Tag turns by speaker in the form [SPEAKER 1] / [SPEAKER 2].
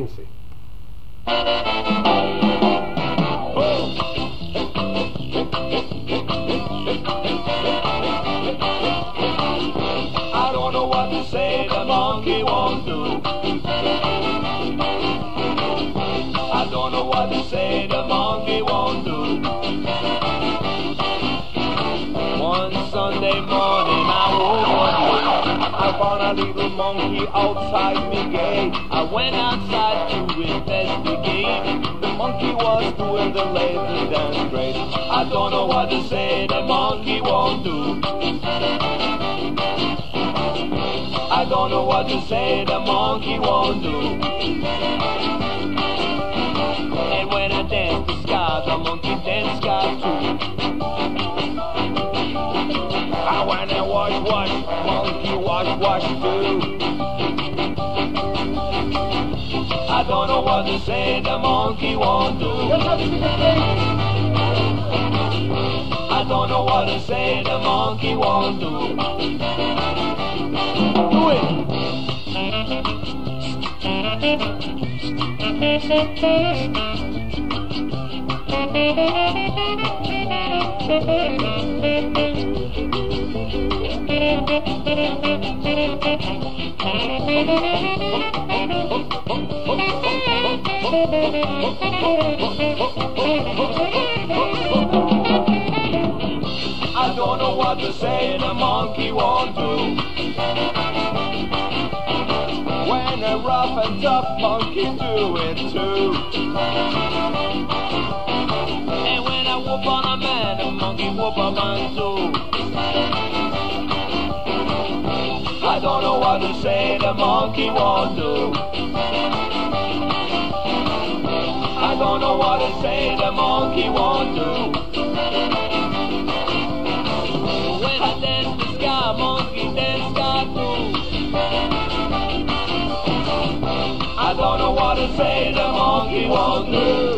[SPEAKER 1] I don't know what to say, the monkey won't do. I don't know what to say, the monkey won't do. One Sunday morning found a little monkey outside me gate. I went outside to investigate. The monkey was doing the lazy dance great. I don't know what to say, the monkey won't do. I don't know what to say, the monkey won't do. Monkey wash, wash too. I don't know what to say, the monkey won't do. I don't know what to say, the monkey won't do. Do it. I don't know what to say, and a monkey won't do. When a rough and tough monkey do it too. And when I whoop on a man, a monkey whoop what to say, the monkey won't do. I don't know what to say, the monkey won't do. When I dance the sky, monkey dance. I don't know what to say, the monkey won't do.